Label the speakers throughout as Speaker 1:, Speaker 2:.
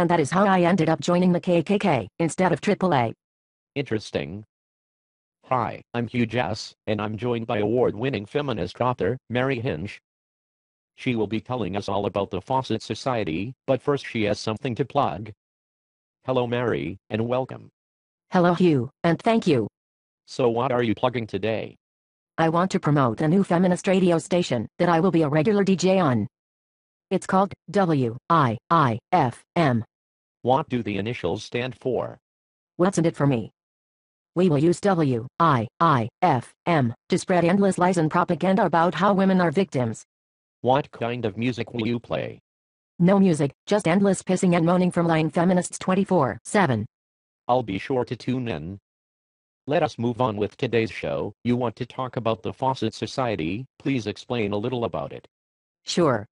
Speaker 1: and that is how I ended up joining the KKK instead of AAA.
Speaker 2: Interesting. Hi, I'm Hugh Jess, and I'm joined by award-winning feminist author, Mary Hinch. She will be telling us all about the Fawcett Society, but first she has something to plug. Hello Mary, and welcome.
Speaker 1: Hello Hugh, and thank you.
Speaker 2: So what are you plugging today?
Speaker 1: I want to promote a new feminist radio station that I will be a regular DJ on. It's called W-I-I-F-M.
Speaker 2: What do the initials stand for?
Speaker 1: What's in it for me? We will use W-I-I-F-M to spread endless lies and propaganda about how women are victims.
Speaker 2: What kind of music will you play?
Speaker 1: No music, just endless pissing and moaning from lying feminists 24-7.
Speaker 2: I'll be sure to tune in. Let us move on with today's show. You want to talk about the Fawcett Society, please explain a little about it.
Speaker 1: Sure.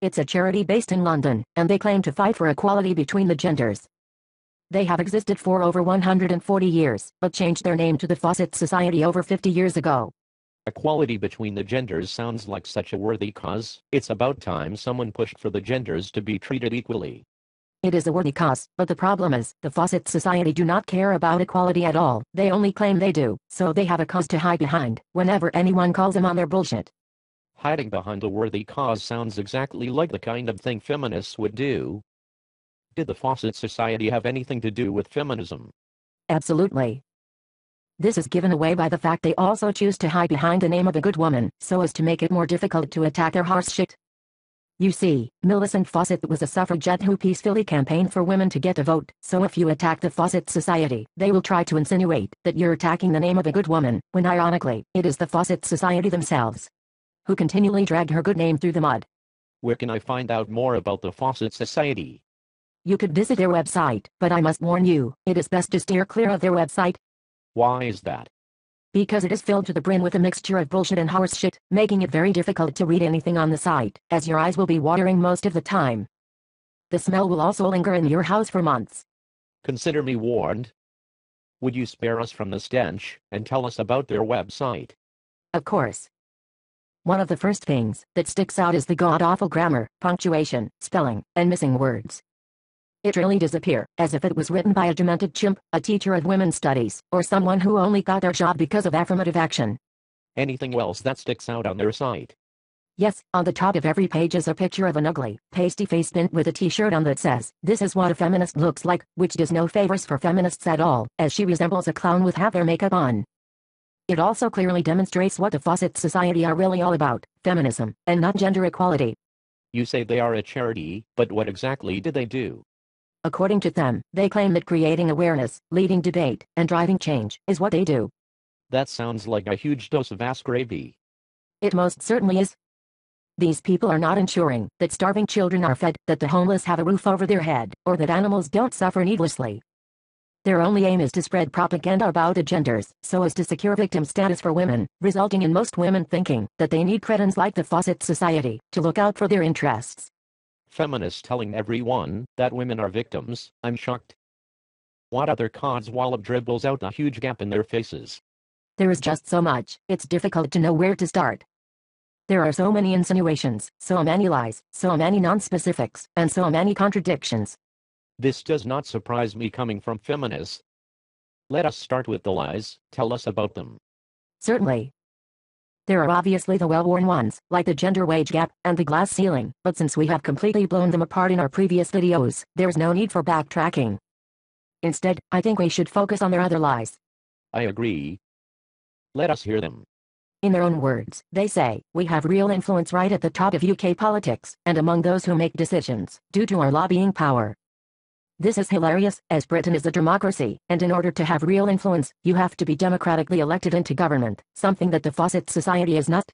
Speaker 1: It's a charity based in London, and they claim to fight for equality between the genders. They have existed for over 140 years, but changed their name to the Fawcett Society over 50 years ago.
Speaker 2: Equality between the genders sounds like such a worthy cause. It's about time someone pushed for the genders to be treated equally.
Speaker 1: It is a worthy cause, but the problem is, the Fawcett Society do not care about equality at all. They only claim they do, so they have a cause to hide behind, whenever anyone calls them on their bullshit.
Speaker 2: Hiding behind a worthy cause sounds exactly like the kind of thing feminists would do. Did the Fawcett Society have anything to do with feminism?
Speaker 1: Absolutely. This is given away by the fact they also choose to hide behind the name of a good woman, so as to make it more difficult to attack their horse shit. You see, Millicent Fawcett was a suffragette who peacefully campaigned for women to get a vote, so if you attack the Fawcett Society, they will try to insinuate that you're attacking the name of a good woman, when ironically, it is the Fawcett Society themselves who continually dragged her good name through the mud.
Speaker 2: Where can I find out more about the Fawcett Society?
Speaker 1: You could visit their website, but I must warn you, it is best to steer clear of their website.
Speaker 2: Why is that?
Speaker 1: Because it is filled to the brim with a mixture of bullshit and horse shit, making it very difficult to read anything on the site, as your eyes will be watering most of the time. The smell will also linger in your house for months.
Speaker 2: Consider me warned. Would you spare us from the stench, and tell us about their website?
Speaker 1: Of course. One of the first things that sticks out is the god-awful grammar, punctuation, spelling, and missing words. It really does appear as if it was written by a demented chimp, a teacher of women's studies, or someone who only got their job because of affirmative action.
Speaker 2: Anything else that sticks out on their site?
Speaker 1: Yes, on the top of every page is a picture of an ugly, pasty face pint with a t-shirt on that says, this is what a feminist looks like, which does no favors for feminists at all, as she resembles a clown with half their makeup on. It also clearly demonstrates what the Fawcett Society are really all about, feminism, and not gender equality.
Speaker 2: You say they are a charity, but what exactly do they do?
Speaker 1: According to them, they claim that creating awareness, leading debate, and driving change is what they do.
Speaker 2: That sounds like a huge dose of ass gravy.
Speaker 1: It most certainly is. These people are not ensuring that starving children are fed, that the homeless have a roof over their head, or that animals don't suffer needlessly. Their only aim is to spread propaganda about genders, so as to secure victim status for women, resulting in most women thinking that they need cretins like the Fawcett Society to look out for their interests.
Speaker 2: Feminists telling everyone that women are victims, I'm shocked. What other Codswallop dribbles out a huge gap in their faces?
Speaker 1: There is just so much, it's difficult to know where to start. There are so many insinuations, so many lies, so many non-specifics, and so many contradictions,
Speaker 2: this does not surprise me coming from feminists. Let us start with the lies, tell us about them.
Speaker 1: Certainly. There are obviously the well-worn ones, like the gender wage gap and the glass ceiling, but since we have completely blown them apart in our previous videos, there's no need for backtracking. Instead, I think we should focus on their other lies.
Speaker 2: I agree. Let us hear them.
Speaker 1: In their own words, they say, we have real influence right at the top of UK politics, and among those who make decisions, due to our lobbying power. This is hilarious, as Britain is a democracy, and in order to have real influence, you have to be democratically elected into government, something that the Fawcett Society is not.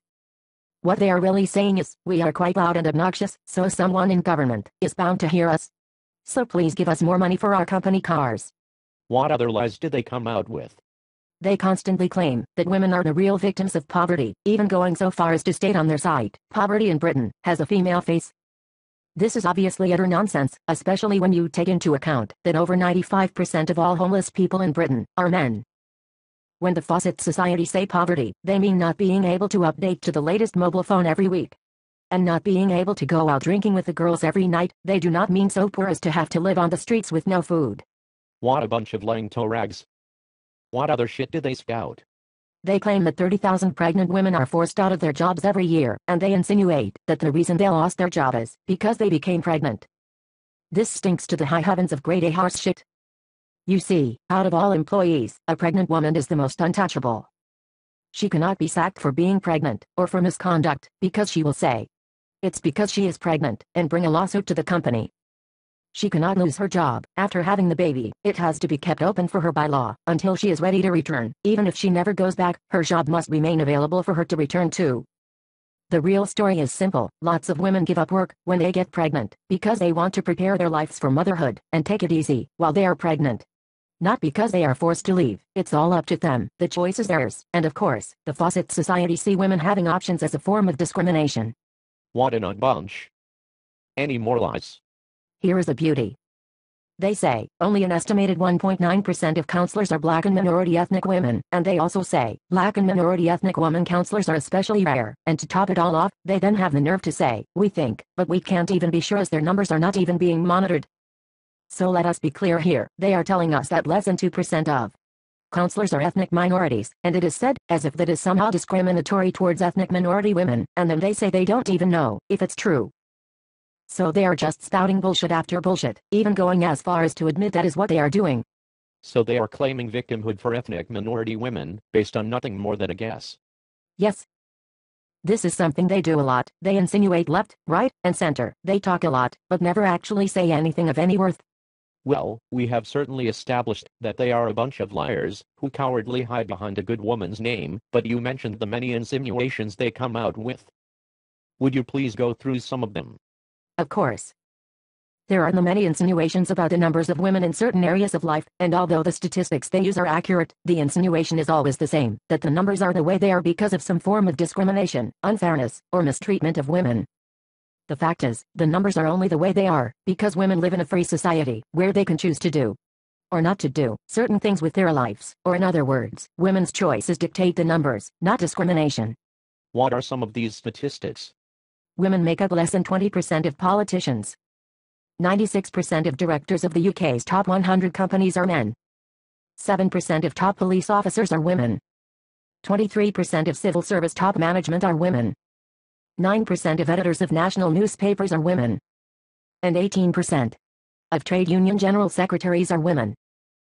Speaker 1: What they are really saying is, we are quite loud and obnoxious, so someone in government is bound to hear us. So please give us more money for our company cars.
Speaker 2: What other lies did they come out with?
Speaker 1: They constantly claim that women are the real victims of poverty, even going so far as to state on their site, poverty in Britain has a female face, this is obviously utter nonsense, especially when you take into account that over 95% of all homeless people in Britain are men. When the Fawcett Society say poverty, they mean not being able to update to the latest mobile phone every week. And not being able to go out drinking with the girls every night, they do not mean so poor as to have to live on the streets with no food.
Speaker 2: What a bunch of lying toe rags. What other shit do they spout?
Speaker 1: They claim that 30,000 pregnant women are forced out of their jobs every year, and they insinuate that the reason they lost their job is because they became pregnant. This stinks to the high heavens of grade A horse shit. You see, out of all employees, a pregnant woman is the most untouchable. She cannot be sacked for being pregnant, or for misconduct, because she will say, it's because she is pregnant, and bring a lawsuit to the company. She cannot lose her job. After having the baby, it has to be kept open for her by law, until she is ready to return. Even if she never goes back, her job must remain available for her to return to. The real story is simple. Lots of women give up work when they get pregnant, because they want to prepare their lives for motherhood, and take it easy, while they are pregnant. Not because they are forced to leave, it's all up to them, the choice is theirs, and of course, the Fawcett Society see women having options as a form of discrimination.
Speaker 2: What an odd bunch. Any more lies?
Speaker 1: Here is the beauty. They say, only an estimated 1.9% of counselors are black and minority ethnic women, and they also say, black and minority ethnic woman counselors are especially rare, and to top it all off, they then have the nerve to say, we think, but we can't even be sure as their numbers are not even being monitored. So let us be clear here, they are telling us that less than 2% of counselors are ethnic minorities, and it is said, as if that is somehow discriminatory towards ethnic minority women, and then they say they don't even know if it's true. So they are just spouting bullshit after bullshit, even going as far as to admit that is what they are doing.
Speaker 2: So they are claiming victimhood for ethnic minority women, based on nothing more than a guess.
Speaker 1: Yes. This is something they do a lot. They insinuate left, right, and center. They talk a lot, but never actually say anything of any worth.
Speaker 2: Well, we have certainly established that they are a bunch of liars, who cowardly hide behind a good woman's name, but you mentioned the many insinuations they come out with. Would you please go through some of them?
Speaker 1: Of course. There are the many insinuations about the numbers of women in certain areas of life, and although the statistics they use are accurate, the insinuation is always the same, that the numbers are the way they are because of some form of discrimination, unfairness, or mistreatment of women. The fact is, the numbers are only the way they are, because women live in a free society, where they can choose to do or not to do certain things with their lives, or in other words, women's choices dictate the numbers, not discrimination.
Speaker 2: What are some of these statistics?
Speaker 1: Women make up less than 20% of politicians. 96% of directors of the UK's top 100 companies are men. 7% of top police officers are women. 23% of civil service top management are women. 9% of editors of national newspapers are women. And 18% of trade union general secretaries are women.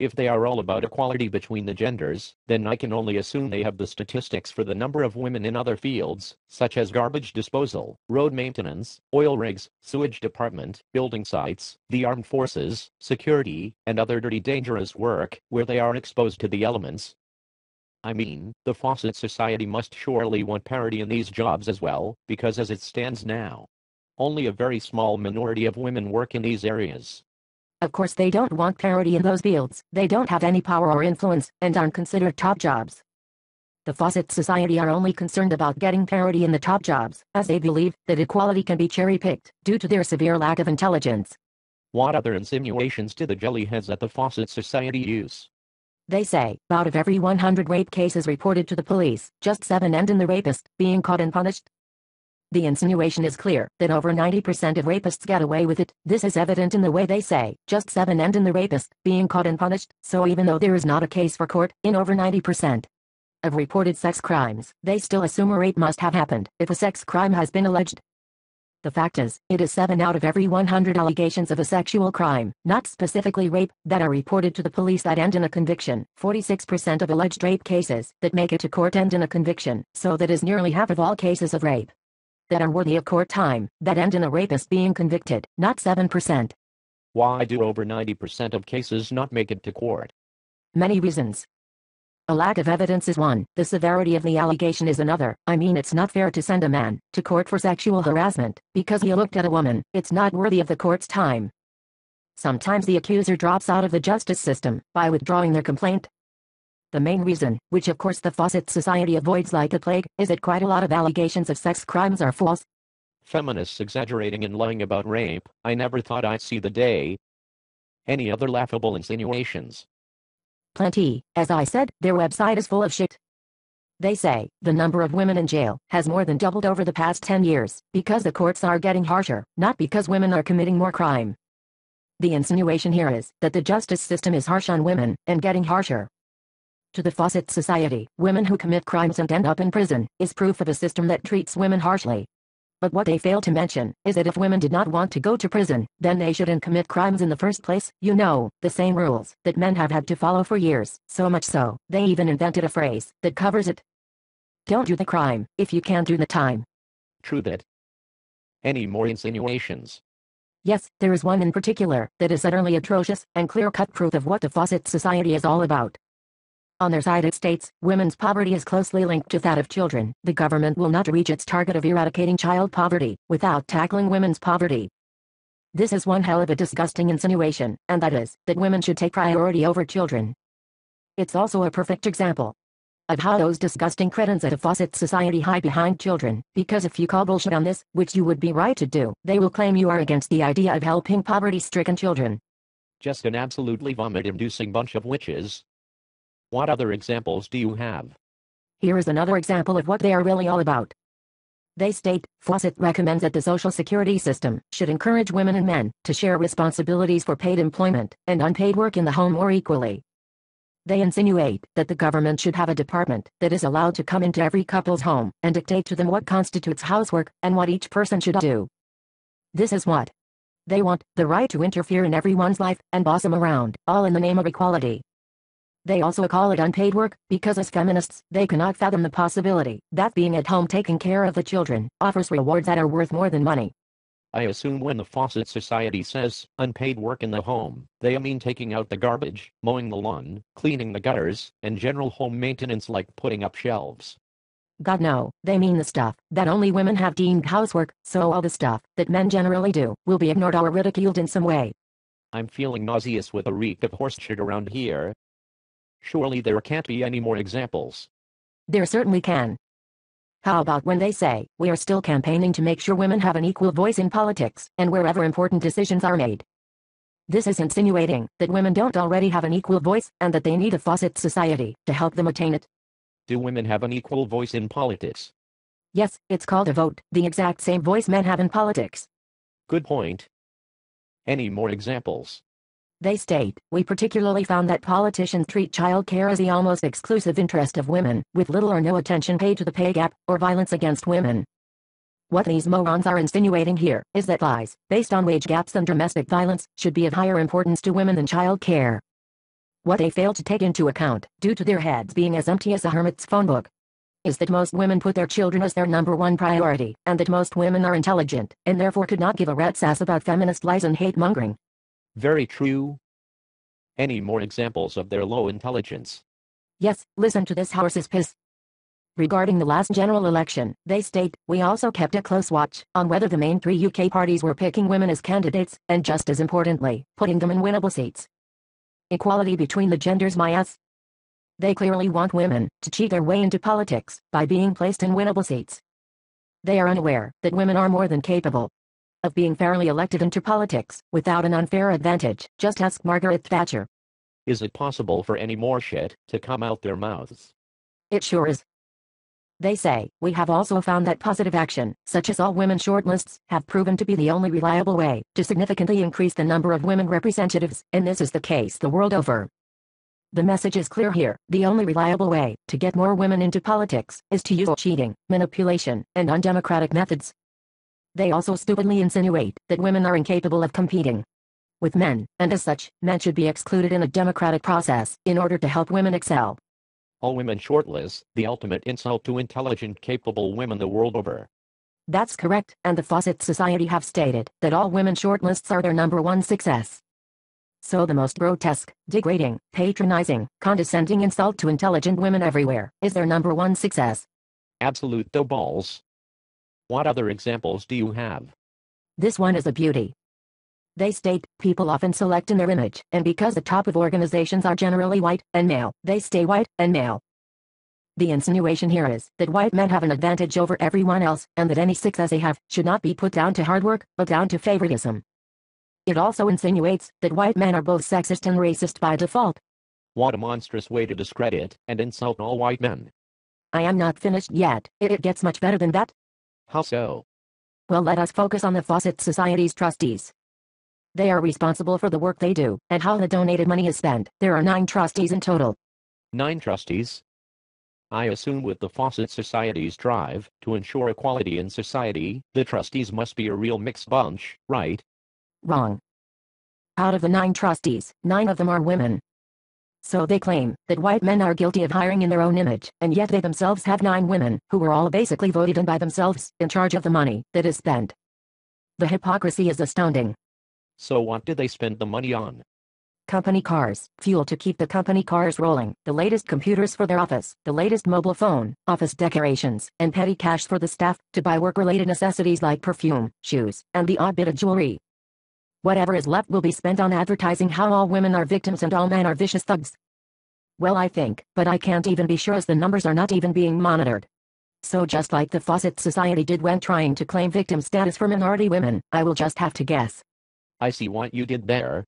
Speaker 2: If they are all about equality between the genders, then I can only assume they have the statistics for the number of women in other fields, such as garbage disposal, road maintenance, oil rigs, sewage department, building sites, the armed forces, security, and other dirty dangerous work, where they are exposed to the elements, I mean, the Fawcett Society must surely want parity in these jobs as well, because as it stands now, only a very small minority of women work in these areas.
Speaker 1: Of course they don't want parity in those fields, they don't have any power or influence, and aren't considered top jobs. The Fawcett Society are only concerned about getting parity in the top jobs, as they believe that equality can be cherry-picked, due to their severe lack of intelligence.
Speaker 2: What other insinuations do the jellyheads at the Fawcett Society use?
Speaker 1: They say, out of every 100 rape cases reported to the police, just 7 end in the rapist being caught and punished. The insinuation is clear, that over 90% of rapists get away with it, this is evident in the way they say, just 7 end in the rapist being caught and punished, so even though there is not a case for court, in over 90% of reported sex crimes, they still assume a rape must have happened, if a sex crime has been alleged. The fact is, it is 7 out of every 100 allegations of a sexual crime, not specifically rape, that are reported to the police that end in a conviction. 46% of alleged rape cases that make it to court end in a conviction, so that is nearly half of all cases of rape that are worthy of court time, that end in a rapist being convicted, not 7%.
Speaker 2: Why do over 90% of cases not make it to court?
Speaker 1: Many reasons. A lack of evidence is one, the severity of the allegation is another. I mean it's not fair to send a man to court for sexual harassment because he looked at a woman. It's not worthy of the court's time. Sometimes the accuser drops out of the justice system by withdrawing their complaint. The main reason, which of course the Fawcett Society avoids like the plague, is that quite a lot of allegations of sex crimes are false.
Speaker 2: Feminists exaggerating and lying about rape, I never thought I'd see the day. Any other laughable insinuations?
Speaker 1: Plenty. As I said, their website is full of shit. They say the number of women in jail has more than doubled over the past 10 years because the courts are getting harsher, not because women are committing more crime. The insinuation here is that the justice system is harsh on women and getting harsher. To the Fawcett Society, women who commit crimes and end up in prison is proof of a system that treats women harshly. But what they fail to mention is that if women did not want to go to prison, then they shouldn't commit crimes in the first place, you know, the same rules that men have had to follow for years, so much so, they even invented a phrase that covers it. Don't do the crime, if you can't do the time.
Speaker 2: True that. Any more insinuations?
Speaker 1: Yes, there is one in particular that is utterly atrocious and clear-cut proof of what the Fawcett Society is all about. On their side it states, women's poverty is closely linked to that of children. The government will not reach its target of eradicating child poverty without tackling women's poverty. This is one hell of a disgusting insinuation, and that is, that women should take priority over children. It's also a perfect example of how those disgusting cretins at a Fawcett Society hide behind children, because if you call bullshit on this, which you would be right to do, they will claim you are against the idea of helping poverty-stricken children.
Speaker 2: Just an absolutely vomit-inducing bunch of witches. What other examples do you have?
Speaker 1: Here is another example of what they are really all about. They state, Fawcett recommends that the social security system should encourage women and men to share responsibilities for paid employment and unpaid work in the home more equally. They insinuate that the government should have a department that is allowed to come into every couple's home and dictate to them what constitutes housework and what each person should do. This is what they want, the right to interfere in everyone's life and boss them around, all in the name of equality. They also call it unpaid work, because as feminists, they cannot fathom the possibility that being at home taking care of the children offers rewards that are worth more than money.
Speaker 2: I assume when the Fawcett Society says unpaid work in the home, they mean taking out the garbage, mowing the lawn, cleaning the gutters, and general home maintenance like putting up shelves.
Speaker 1: God no, they mean the stuff that only women have deemed housework, so all the stuff that men generally do will be ignored or ridiculed in some way.
Speaker 2: I'm feeling nauseous with a reek of horse shit around here. Surely there can't be any more examples.
Speaker 1: There certainly can. How about when they say, we are still campaigning to make sure women have an equal voice in politics, and wherever important decisions are made? This is insinuating that women don't already have an equal voice, and that they need a Fawcett society to help them attain it.
Speaker 2: Do women have an equal voice in politics?
Speaker 1: Yes, it's called a vote, the exact same voice men have in politics.
Speaker 2: Good point. Any more examples?
Speaker 1: They state, we particularly found that politicians treat child care as the almost exclusive interest of women, with little or no attention paid to the pay gap, or violence against women. What these morons are insinuating here is that lies, based on wage gaps and domestic violence, should be of higher importance to women than child care. What they fail to take into account, due to their heads being as empty as a hermit's phone book, is that most women put their children as their number one priority, and that most women are intelligent, and therefore could not give a rat's ass about feminist lies and hate mongering.
Speaker 2: Very true. Any more examples of their low intelligence?
Speaker 1: Yes, listen to this horse's piss. Regarding the last general election, they state, we also kept a close watch on whether the main three UK parties were picking women as candidates, and just as importantly, putting them in winnable seats. Equality between the genders my ass. They clearly want women to cheat their way into politics by being placed in winnable seats. They are unaware that women are more than capable of being fairly elected into politics without an unfair advantage. Just ask Margaret Thatcher.
Speaker 2: Is it possible for any more shit to come out their mouths?
Speaker 1: It sure is. They say, we have also found that positive action, such as all women shortlists, have proven to be the only reliable way to significantly increase the number of women representatives, and this is the case the world over. The message is clear here. The only reliable way to get more women into politics is to use cheating, manipulation, and undemocratic methods. They also stupidly insinuate that women are incapable of competing with men, and as such, men should be excluded in a democratic process in order to help women excel.
Speaker 2: All women shortlist, the ultimate insult to intelligent capable women the world over.
Speaker 1: That's correct, and the Fawcett Society have stated that all women shortlists are their number one success. So the most grotesque, degrading, patronizing, condescending insult to intelligent women everywhere is their number one success.
Speaker 2: Absolute dough balls. What other examples do you have?
Speaker 1: This one is a beauty. They state, people often select in their image, and because the top of organizations are generally white and male, they stay white and male. The insinuation here is that white men have an advantage over everyone else, and that any success they have should not be put down to hard work, but down to favoritism. It also insinuates that white men are both sexist and racist by default.
Speaker 2: What a monstrous way to discredit and insult all white men.
Speaker 1: I am not finished yet. It, it gets much better than that.
Speaker 2: How so?
Speaker 1: Well, let us focus on the Fawcett Society's trustees. They are responsible for the work they do, and how the donated money is spent. There are nine trustees in total.
Speaker 2: Nine trustees? I assume with the Fawcett Society's drive to ensure equality in society, the trustees must be a real mixed bunch, right?
Speaker 1: Wrong. Out of the nine trustees, nine of them are women. So they claim that white men are guilty of hiring in their own image, and yet they themselves have nine women, who were all basically voted in by themselves, in charge of the money that is spent. The hypocrisy is astounding.
Speaker 2: So what do they spend the money on?
Speaker 1: Company cars, fuel to keep the company cars rolling, the latest computers for their office, the latest mobile phone, office decorations, and petty cash for the staff, to buy work-related necessities like perfume, shoes, and the odd bit of jewelry. Whatever is left will be spent on advertising how all women are victims and all men are vicious thugs. Well I think, but I can't even be sure as the numbers are not even being monitored. So just like the Fawcett Society did when trying to claim victim status for minority women, I will just have to guess.
Speaker 2: I see what you did there.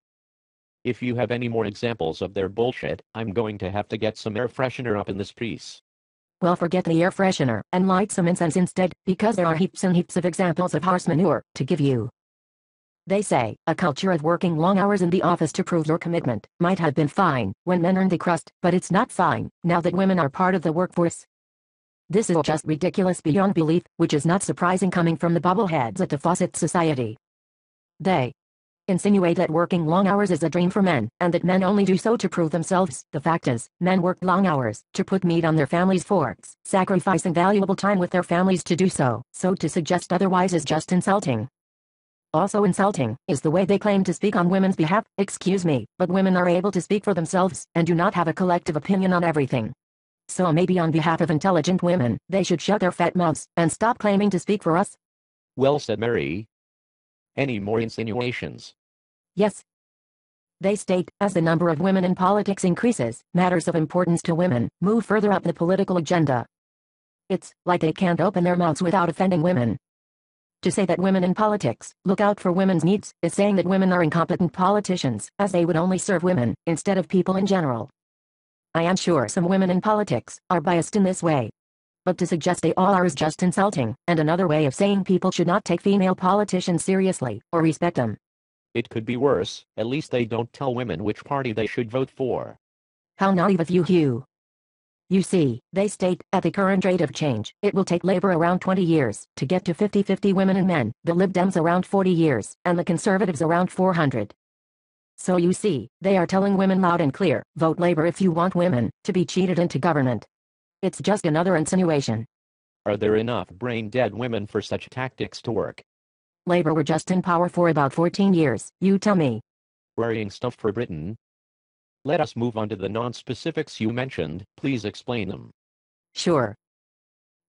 Speaker 2: If you have any more examples of their bullshit, I'm going to have to get some air freshener up in this piece.
Speaker 1: Well forget the air freshener, and light some incense instead, because there are heaps and heaps of examples of horse manure, to give you. They say, a culture of working long hours in the office to prove your commitment, might have been fine, when men earn the crust, but it's not fine, now that women are part of the workforce. This is just ridiculous beyond belief, which is not surprising coming from the bubbleheads at the Fawcett Society. They insinuate that working long hours is a dream for men, and that men only do so to prove themselves. The fact is, men work long hours, to put meat on their families' forks, sacrificing valuable time with their families to do so, so to suggest otherwise is just insulting. Also insulting, is the way they claim to speak on women's behalf, excuse me, but women are able to speak for themselves, and do not have a collective opinion on everything. So maybe on behalf of intelligent women, they should shut their fat mouths, and stop claiming to speak for us.
Speaker 2: Well said Mary. Any more insinuations?
Speaker 1: Yes. They state, as the number of women in politics increases, matters of importance to women move further up the political agenda. It's like they can't open their mouths without offending women. To say that women in politics look out for women's needs is saying that women are incompetent politicians, as they would only serve women, instead of people in general. I am sure some women in politics are biased in this way. But to suggest they all are is just insulting, and another way of saying people should not take female politicians seriously, or respect them.
Speaker 2: It could be worse, at least they don't tell women which party they should vote for.
Speaker 1: How naive of you, Hugh. You see, they state, at the current rate of change, it will take Labour around 20 years to get to 50-50 women and men, the Lib Dems around 40 years, and the Conservatives around 400. So you see, they are telling women loud and clear, vote Labour if you want women to be cheated into government. It's just another insinuation.
Speaker 2: Are there enough brain-dead women for such tactics to work?
Speaker 1: Labour were just in power for about 14 years, you tell me.
Speaker 2: Worrying stuff for Britain, let us move on to the non-specifics you mentioned, please explain them.
Speaker 1: Sure.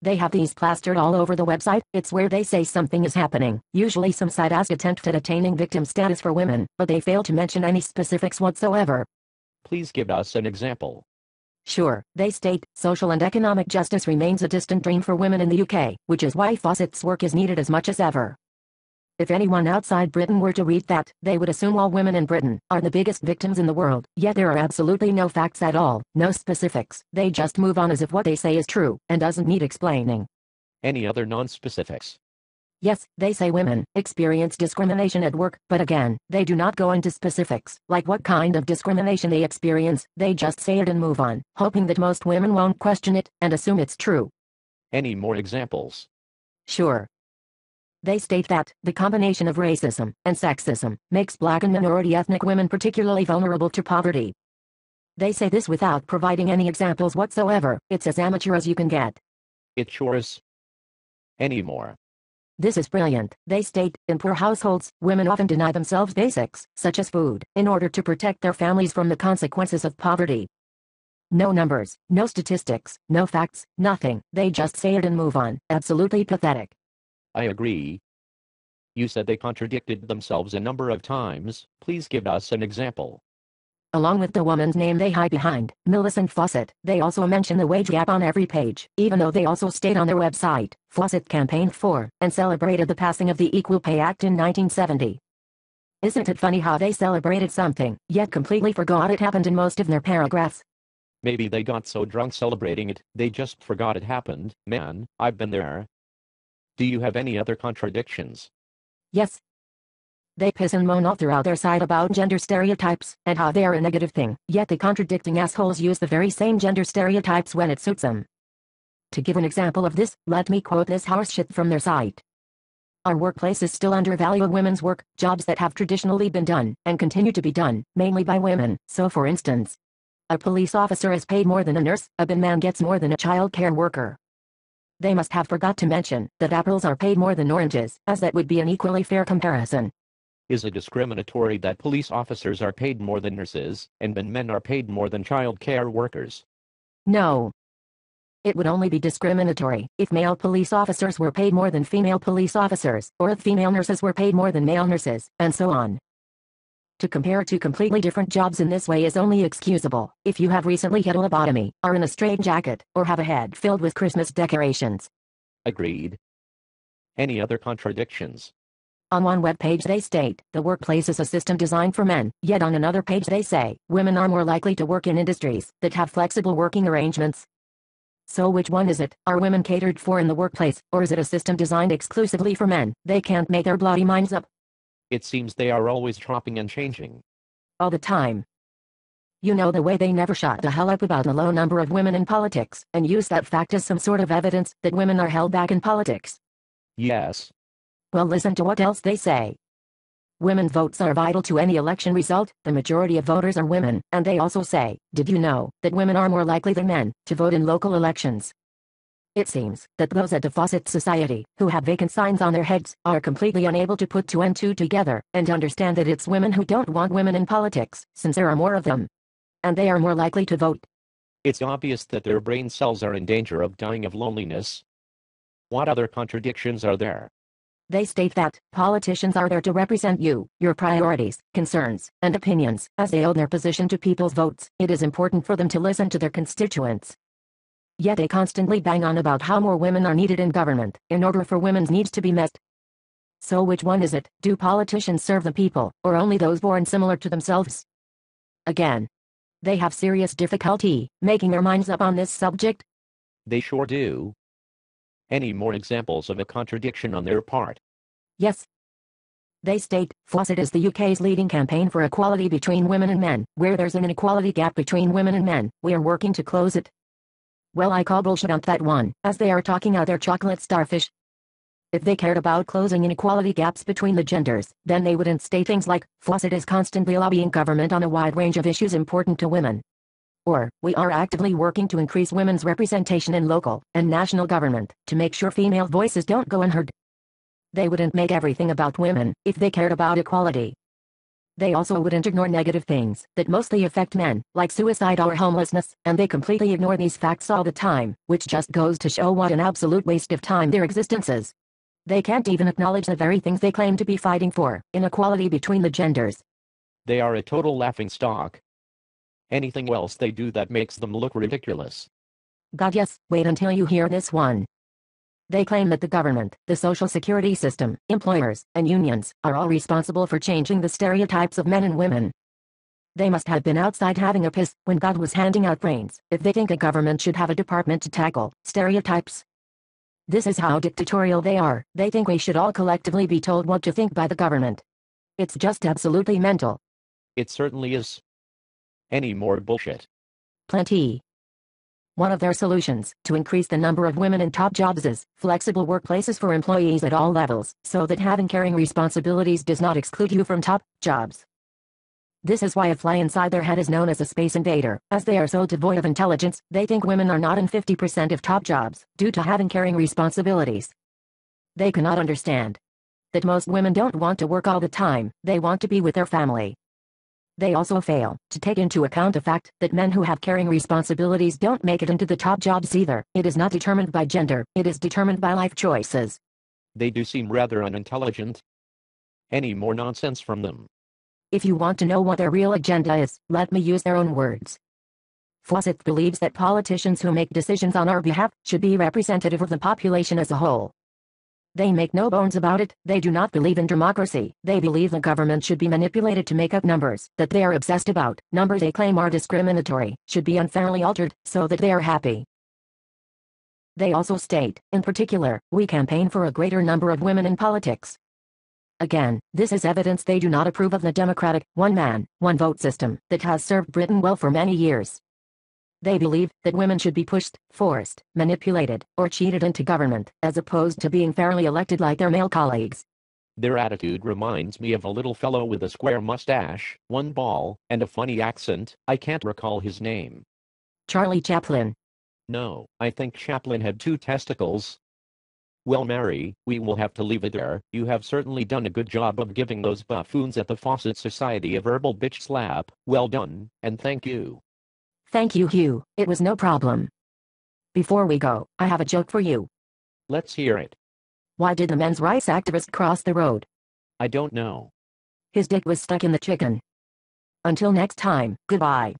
Speaker 1: They have these plastered all over the website, it's where they say something is happening, usually some side-ass attempt at attaining victim status for women, but they fail to mention any specifics whatsoever.
Speaker 2: Please give us an example.
Speaker 1: Sure, they state, social and economic justice remains a distant dream for women in the UK, which is why Fawcett's work is needed as much as ever. If anyone outside Britain were to read that, they would assume all women in Britain are the biggest victims in the world, yet there are absolutely no facts at all, no specifics, they just move on as if what they say is true, and doesn't need explaining.
Speaker 2: Any other non-specifics?
Speaker 1: Yes, they say women experience discrimination at work, but again, they do not go into specifics, like what kind of discrimination they experience, they just say it and move on, hoping that most women won't question it, and assume it's true.
Speaker 2: Any more examples?
Speaker 1: Sure, they state that the combination of racism and sexism makes black and minority ethnic women particularly vulnerable to poverty. They say this without providing any examples whatsoever, it's as amateur as you can get.
Speaker 2: It sure is. Any more?
Speaker 1: This is brilliant. They state, in poor households, women often deny themselves basics, such as food, in order to protect their families from the consequences of poverty. No numbers, no statistics, no facts, nothing, they just say it and move on, absolutely pathetic.
Speaker 2: I agree. You said they contradicted themselves a number of times, please give us an example.
Speaker 1: Along with the woman's name they hide behind, Millicent Fawcett, they also mention the wage gap on every page, even though they also state on their website, Fawcett campaigned for, and celebrated the passing of the Equal Pay Act in 1970. Isn't it funny how they celebrated something, yet completely forgot it happened in most of their paragraphs?
Speaker 2: Maybe they got so drunk celebrating it, they just forgot it happened. Man, I've been there. Do you have any other contradictions?
Speaker 1: Yes. They piss and moan all throughout their side about gender stereotypes, and how they are a negative thing, yet the contradicting assholes use the very same gender stereotypes when it suits them. To give an example of this, let me quote this horseshit from their site. Our workplaces still undervalue women's work, jobs that have traditionally been done, and continue to be done, mainly by women. So for instance, a police officer is paid more than a nurse, a bin man gets more than a child care worker. They must have forgot to mention that apples are paid more than oranges, as that would be an equally fair comparison.
Speaker 2: Is it discriminatory that police officers are paid more than nurses, and bin men are paid more than child care workers?
Speaker 1: No. It would only be discriminatory if male police officers were paid more than female police officers, or if female nurses were paid more than male nurses, and so on. To compare two completely different jobs in this way is only excusable if you have recently had a lobotomy, are in a straitjacket, or have a head filled with Christmas decorations.
Speaker 2: Agreed. Any other contradictions?
Speaker 1: On one web page they state, the workplace is a system designed for men, yet on another page they say, women are more likely to work in industries that have flexible working arrangements. So which one is it? Are women catered for in the workplace, or is it a system designed exclusively for men? They can't make their bloody minds up.
Speaker 2: It seems they are always chopping and changing.
Speaker 1: All the time. You know the way they never shut the hell up about the low number of women in politics, and use that fact as some sort of evidence that women are held back in politics.
Speaker 2: Yes.
Speaker 1: Well listen to what else they say. Women votes are vital to any election result, the majority of voters are women, and they also say, did you know, that women are more likely than men, to vote in local elections? It seems that those at the Fawcett Society, who have vacant signs on their heads, are completely unable to put two and two together, and understand that it's women who don't want women in politics, since there are more of them. And they are more likely to vote.
Speaker 2: It's obvious that their brain cells are in danger of dying of loneliness. What other contradictions are there?
Speaker 1: They state that politicians are there to represent you, your priorities, concerns, and opinions. As they owe their position to people's votes, it is important for them to listen to their constituents. Yet they constantly bang on about how more women are needed in government, in order for women's needs to be met. So which one is it? Do politicians serve the people, or only those born similar to themselves? Again. They have serious difficulty making their minds up on this subject.
Speaker 2: They sure do. Any more examples of a contradiction on their part?
Speaker 1: Yes. They state, Fawcett is the UK's leading campaign for equality between women and men. Where there's an inequality gap between women and men, we are working to close it. Well I call bullshit on that one, as they are talking out their chocolate starfish. If they cared about closing inequality gaps between the genders, then they wouldn't state things like, Fawcett is constantly lobbying government on a wide range of issues important to women. Or, we are actively working to increase women's representation in local and national government, to make sure female voices don't go unheard. They wouldn't make everything about women, if they cared about equality. They also wouldn't ignore negative things that mostly affect men, like suicide or homelessness, and they completely ignore these facts all the time, which just goes to show what an absolute waste of time their existence is. They can't even acknowledge the very things they claim to be fighting for, inequality between the genders.
Speaker 2: They are a total laughing stock. Anything else they do that makes them look ridiculous.
Speaker 1: God yes, wait until you hear this one. They claim that the government, the social security system, employers, and unions are all responsible for changing the stereotypes of men and women. They must have been outside having a piss when God was handing out brains if they think a government should have a department to tackle stereotypes. This is how dictatorial they are. They think we should all collectively be told what to think by the government. It's just absolutely mental.
Speaker 2: It certainly is. Any more bullshit?
Speaker 1: Plenty. One of their solutions to increase the number of women in top jobs is flexible workplaces for employees at all levels, so that having caring responsibilities does not exclude you from top jobs. This is why a fly inside their head is known as a space invader, as they are so devoid of intelligence, they think women are not in 50% of top jobs, due to having caring responsibilities. They cannot understand that most women don't want to work all the time, they want to be with their family. They also fail to take into account the fact that men who have caring responsibilities don't make it into the top jobs either. It is not determined by gender, it is determined by life choices.
Speaker 2: They do seem rather unintelligent. Any more nonsense from them?
Speaker 1: If you want to know what their real agenda is, let me use their own words. Fawcett believes that politicians who make decisions on our behalf should be representative of the population as a whole. They make no bones about it, they do not believe in democracy, they believe the government should be manipulated to make up numbers that they are obsessed about, numbers they claim are discriminatory, should be unfairly altered, so that they are happy. They also state, in particular, we campaign for a greater number of women in politics. Again, this is evidence they do not approve of the democratic, one man, one vote system that has served Britain well for many years. They believe that women should be pushed, forced, manipulated, or cheated into government, as opposed to being fairly elected like their male colleagues.
Speaker 2: Their attitude reminds me of a little fellow with a square mustache, one ball, and a funny accent, I can't recall his name.
Speaker 1: Charlie Chaplin.
Speaker 2: No, I think Chaplin had two testicles. Well Mary, we will have to leave it there, you have certainly done a good job of giving those buffoons at the Fawcett Society a verbal bitch slap, well done, and thank you.
Speaker 1: Thank you Hugh, it was no problem. Before we go, I have a joke for you.
Speaker 2: Let's hear it.
Speaker 1: Why did the men's rights activist cross the road?
Speaker 2: I don't know.
Speaker 1: His dick was stuck in the chicken. Until next time, goodbye.